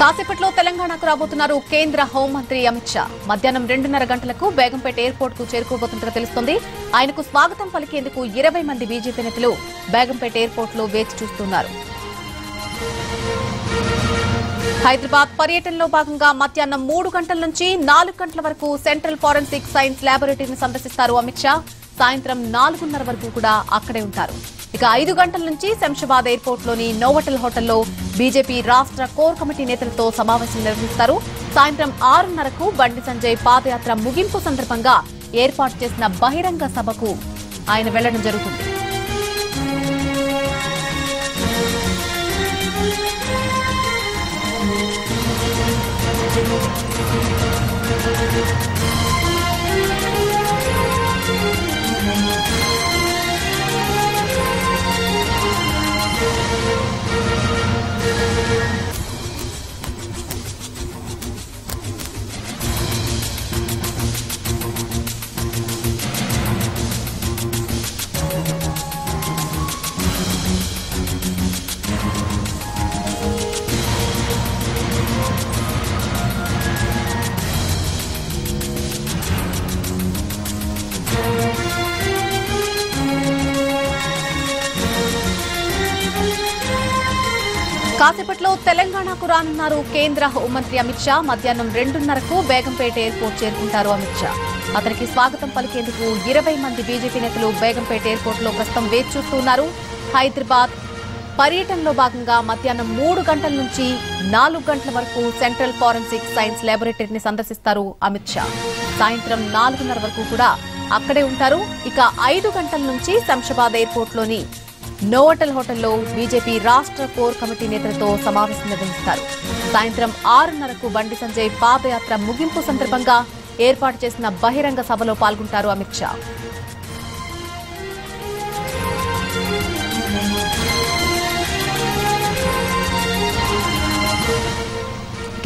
కాసేపట్లో తెలంగాణకు రాబోతున్నారు కేంద్ర హోంమంత్రి అమిత్ షా. మధ్యాహ్నం రెండున్నర గంటలకు బేగంపేట ఎయిర్పోర్ట్కు చేరుకోబోతున్నట్లు తెలుస్తోంది. ఆయనకు స్వాగతం పలికేందుకు ఇరవై మంది బీజేపీ నేతలు బేగంపేట ఎయిర్పోర్ట్లో వేచి చూస్తున్నారు. హైదరాబాద్ పర్యటనలో భాగంగా మధ్యాహ్నం మూడు గంటల నుంచి నాలుగు గంటల వరకు సెంట్రల్ ఫారెన్సిక్ సైన్స్ ల్యాబొరేటరీని సందర్శిస్తారు అమిత్ షా. సాయంత్రం నాలుగున్నర వరకు కూడా అక్కడే ఉంటారు. ఇక ఐదు గంటల నుంచి శంషాబాద్ ఎయిర్పోర్ట్లోని నోవటల్ హోటల్లో బీజేపీ రాష్ట్ర కోర్ కమిటీ నేతలతో సమావేశం నిర్వహిస్తారు. సాయంత్రం ఆరున్నరకు బండి సంజయ్ పాదయాత్ర ముగింపు సందర్భంగా ఏర్పాటు చేసిన బహిరంగ సభకు ఆయన వెళ్ళడం జరుగుతుంది. కాసేపట్లో తెలంగాణకు రానున్నారు కేంద్ర హోంమంత్రి అమిత్ షా. మధ్యాహ్నం రెండున్నరకు బేగంపేట ఎయిర్పోర్ట్ చేరుకుంటారు అమిత్ షా. అతనికి స్వాగతం పలికేందుకు ఇరవై మంది బీజేపీ నేతలు బేగంపేట ఎయిర్పోర్ట్లో ప్రస్తుతం వేచి చూస్తున్నారు హైదరాబాద్ పర్యటనలో భాగంగా మధ్యాహ్నం మూడు గంటల నుంచి నాలుగు గంటల వరకు సెంట్రల్ ఫారెన్సిక్ సైన్స్ ల్యాబొరేటరీని సందర్శిస్తారు అమిత్ షా. సాయంత్రం నాలుగున్నర వరకు కూడా అక్కడే ఉంటారు. ఇక ఐదు గంటల నుంచి శంషాబాద్ ఎయిర్పోర్ట్లోని నోవటల్ హోటల్లో బీజేపీ రాష్ట్ర కోర్ కమిటీ నేతలతో సమావేశం నిర్వహిస్తారు. సాయంత్రం ఆరున్నరకు బండి సంజయ్ పాదయాత్ర ముగింపు సందర్భంగా ఏర్పాటు చేసిన బహిరంగ సభలో పాల్గొంటారు అమిత్ షా.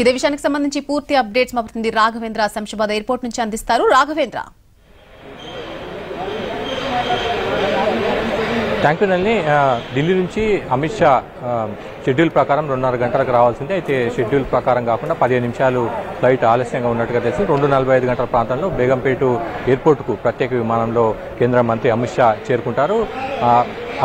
ఇదే విషయానికి సంబంధించి పూర్తి అప్డేట్స్ మా ప్రతినిధి రాఘవేంద్ర శంషాబాద్ ఎయిర్పోర్ట్ నుంచి అందిస్తారు. రాఘవేంద్ర. థ్యాంక్ యూ నల్ని ఢిల్లీ నుంచి అమిత్ షా షెడ్యూల్ ప్రకారం రెండున్నర గంటలకు రావాల్సింది. అయితే షెడ్యూల్ ప్రకారం కాకుండా పదిహేను నిమిషాలు ఫ్లైట్ ఆలస్యంగా ఉన్నట్టుగా తెలిసి రెండు నలభై ఐదు గంటల ప్రాంతంలో బేగంపేట ఎయిర్పోర్టుకు ప్రత్యేక విమానంలో కేంద్ర మంత్రి అమిత్ షా చేరుకుంటారు.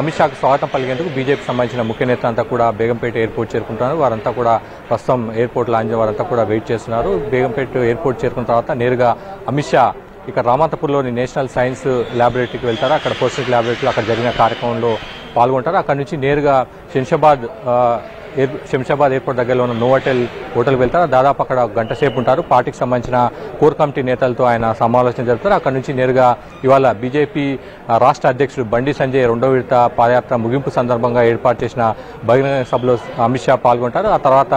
అమిత్ షాకు స్వాగతం పలికేందుకు బీజేపీకి సంబంధించిన ముఖ్య నేత అంతా కూడా బేగంపేట ఎయిర్పోర్ట్ చేరుకుంటున్నారు. వారంతా కూడా ప్రస్తుతం ఎయిర్పోర్ట్ లాంజ్ వారంతా కూడా వెయిట్ చేస్తున్నారు. బేగంపేట ఎయిర్పోర్ట్ చేరుకున్న తర్వాత నేరుగా అమిత్ షా ఇక్కడ రామంతపూర్లోని నేషనల్ సైన్స్ ల్యాబొరేటరీకి వెళ్తారు? అక్కడ పోస్టింగ్ ల్యాబొరేటరీలో అక్కడ జరిగిన కార్యక్రమంలో పాల్గొంటారు? అక్కడ నుంచి నేరుగా శంషాబాద్ ఎయిర్ శంషాబాద్ ఎయిర్పోర్ట్ దగ్గరలో ఉన్న నోవటెల్ హోటల్కి వెళ్తారు? దాదాపు అక్కడ ఒక గంట సేపు ఉంటారు. పార్టీకి సంబంధించిన కోర్ కమిటీ నేతలతో ఆయన సమాలోచన జరుపుతారు. అక్కడ నుంచి నేరుగా ఇవాళ బీజేపీ రాష్ట్ర అధ్యక్షుడు బండి సంజయ్ రెండో విడత పాదయాత్ర ముగింపు సందర్భంగా ఏర్పాటు చేసిన బహిరంగ సభలో అమిత్ షా పాల్గొంటారు. ఆ తర్వాత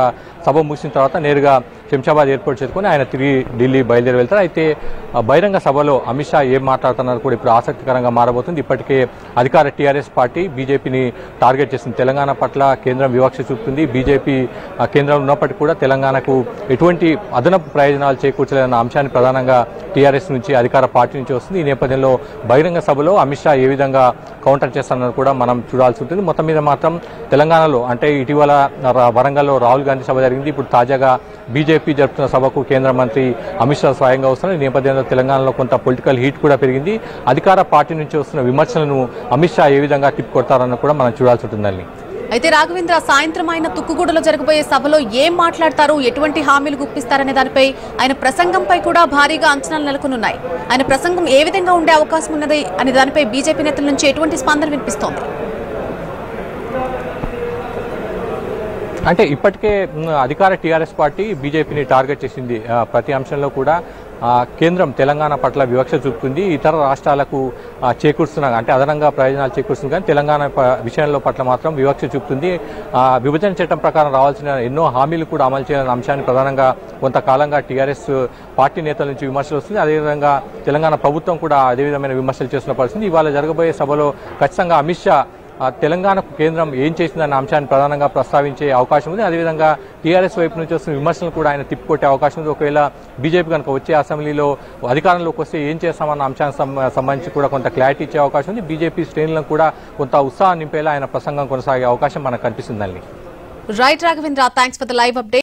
సభ ముగిసిన తర్వాత నేరుగా శంషాబాద్ ఎయిర్పోర్ట్ చేసుకుని ఆయన తిరిగి ఢిల్లీ బయలుదేరి వెళ్తారు. అయితే బహిరంగ సభలో అమిత్ షా ఏం మాట్లాడుతున్నారు కూడా ఇప్పుడు ఆసక్తికరంగా మారబోతుంది. ఇప్పటికే అధికార టీఆర్ఎస్ పార్టీ బీజేపీని టార్గెట్ చేసింది. తెలంగాణ పట్ల కేంద్రం వివక్ష చూపుతుంది. బీజేపీ కేంద్రం కేంద్రంలో ఉన్నప్పటికీ కూడా తెలంగాణకు ఎటువంటి అదనపు ప్రయోజనాలు చేకూర్చలేదన్న అంశాన్ని ప్రధానంగా టీఆర్ఎస్ నుంచి అధికార పార్టీ నుంచి వస్తుంది. ఈ నేపథ్యంలో బహిరంగ సభలో అమిత్ షా ఏ విధంగా కౌంటర్ చేస్తానని కూడా మనం చూడాల్సి ఉంటుంది. మొత్తం మీద మాత్రం తెలంగాణలో అంటే ఇటీవల వరంగల్లో రాహుల్ గాంధీ సభ జరిగింది. ఇప్పుడు తాజాగా బీజేపీ జరుపుతున్న సభకు కేంద్ర మంత్రి అమిత్ షా స్వయంగా వస్తున్నారు. ఈ నేపథ్యంలో తెలంగాణలో కొంత పొలిటికల్ హీట్ కూడా పెరిగింది. అధికార పార్టీ నుంచి వస్తున్న విమర్శలను అమిత్ షా ఏ విధంగా తిప్పుకొడతారన్న కూడా మనం చూడాల్సి ఉంటుందండి అయితే రాఘవేంద్ర సాయంత్రం ఆయన తుక్కుగూడలో జరగబోయే సభలో ఏం మాట్లాడతారు? ఎటువంటి హామీలు గుప్పిస్తారనే దానిపై ఆయన ప్రసంగంపై కూడా భారీగా అంచనాలు నెలకొనున్నాయి. ఆయన ప్రసంగం ఏ విధంగా ఉండే అవకాశం ఉన్నది అనే దానిపై బీజేపీ నేతల నుంచి ఎటువంటి స్పందన వినిపిస్తోంది? అంటే ఇప్పటికే అధికార టీఆర్ఎస్ పార్టీ బీజేపీని టార్గెట్ చేసింది. ప్రతి అంశంలో కూడా కేంద్రం తెలంగాణ పట్ల వివక్ష చూపుతుంది. ఇతర రాష్ట్రాలకు చేకూరుస్తున్నా అంటే అదనంగా ప్రయోజనాలు చేకూరుస్తుంది కానీ తెలంగాణ విషయంలో పట్ల మాత్రం వివక్ష చూపుతుంది. విభజన చట్టం ప్రకారం రావాల్సిన ఎన్నో హామీలు కూడా అమలు చేయాలన్న అంశాన్ని ప్రధానంగా కొంతకాలంగా టీఆర్ఎస్ పార్టీ నేతల నుంచి విమర్శలు వస్తుంది అదేవిధంగా తెలంగాణ ప్రభుత్వం కూడా అదే విధమైన విమర్శలు చేస్తున్న పరిస్థితి. ఇవాళ జరగబోయే సభలో ఖచ్చితంగా అమిత్ షా తెలంగాణకు కేంద్రం ఏం చేసిందన్న అంశాన్ని ప్రధానంగా ప్రస్తావించే అవకాశం ఉంది. అదేవిధంగా టీఆర్ఎస్ వైపు నుంచి వస్తున్న విమర్శలు కూడా ఆయన తిప్పికొట్టే అవకాశం ఉంది. ఒకవేళ బీజేపీ కనుక వచ్చే అసెంబ్లీలో అధికారంలోకి వస్తే ఏం చేస్తామన్న అంశానికి సంబంధించి కూడా కొంత క్లారిటీ ఇచ్చే అవకాశం ఉంది. బీజేపీ శ్రేణులను కూడా కొంత ఉత్సాహం నింపేలా ఆయన ప్రసంగం కొనసాగే అవకాశం మనకు కనిపిస్తుందండి. Right Raghavendra thanks for the live update